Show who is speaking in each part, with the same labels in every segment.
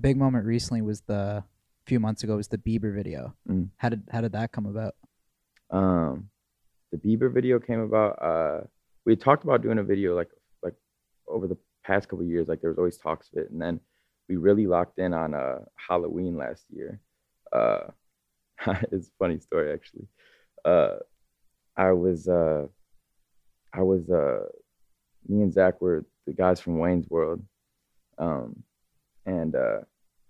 Speaker 1: big moment recently was the a few months ago was the Bieber video.
Speaker 2: Mm.
Speaker 1: How did how did that come about?
Speaker 2: Um, the Bieber video came about. Uh, we talked about doing a video like like over the past couple of years. Like there was always talks of it, and then we really locked in on uh, Halloween last year. Uh, it's a funny story actually. Uh, I was uh, I was uh, me and Zach were the guys from Wayne's World, um, and uh,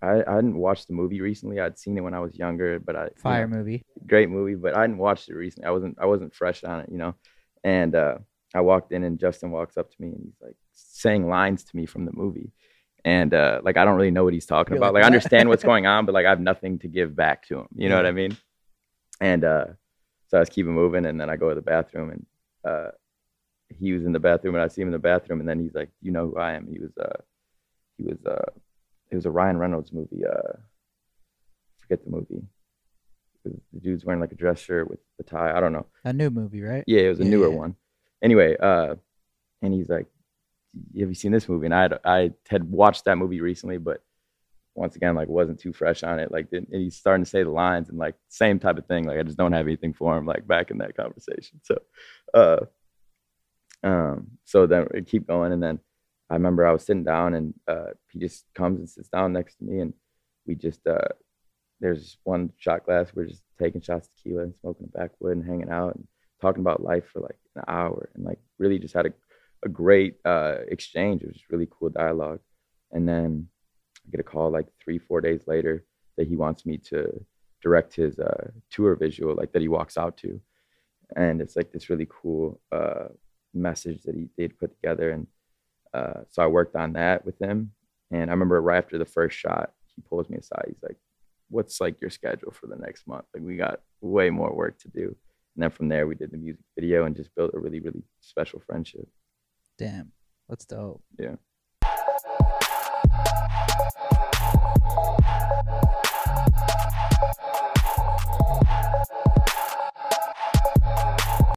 Speaker 2: I I hadn't watched the movie recently. I'd seen it when I was younger, but I you know,
Speaker 1: Fire movie.
Speaker 2: great movie, but I hadn't watched it recently. I wasn't I wasn't fresh on it, you know. And uh, I walked in, and Justin walks up to me, and he's like saying lines to me from the movie, and uh, like I don't really know what he's talking
Speaker 1: You're
Speaker 2: about.
Speaker 1: like,
Speaker 2: Like, I understand what's going on, but like I have nothing to give back to him. You know what I mean? And uh, so I was keeping moving, and then I go to the bathroom, and uh, he was in the bathroom, and I see him in the bathroom, and then he's like, "You know who I am?" He was uh, he was uh, it was a Ryan Reynolds movie. Uh, forget the movie. The dude's wearing like a dress shirt with the tie. I don't know.
Speaker 1: A new movie, right?
Speaker 2: Yeah, it was a
Speaker 1: Yeah,
Speaker 2: newer
Speaker 1: yeah.
Speaker 2: one. Anyway, uh, and he's like, "Have you seen this movie?" And I had, I had watched that movie recently, but once again, like wasn't too fresh on it. Like, and he's starting to say the lines and like same type of thing. Like, I just don't have anything for him. Like back in that conversation. So, uh, um, so then we keep going, and then I remember I was sitting down, and uh, he just comes and sits down next to me, and we just uh, there's one shot glass. We're just taking shots of tequila and smoking a backwood and hanging out and talking about life for like an hour and like really just had a, a great uh, exchange. It was just really cool dialogue. And then I get a call like three, four days later that he wants me to direct his uh, tour visual, like that he walks out to. And it's like this really cool uh, message that he they'd put together. And uh, so I worked on that with him. And I remember right after the first shot, he pulls me aside. He's like, what's like your schedule for the next month? Like we got way more work to do. And then from there we did the music video and just built a really, really special friendship.
Speaker 1: Damn, that's dope.
Speaker 2: Yeah.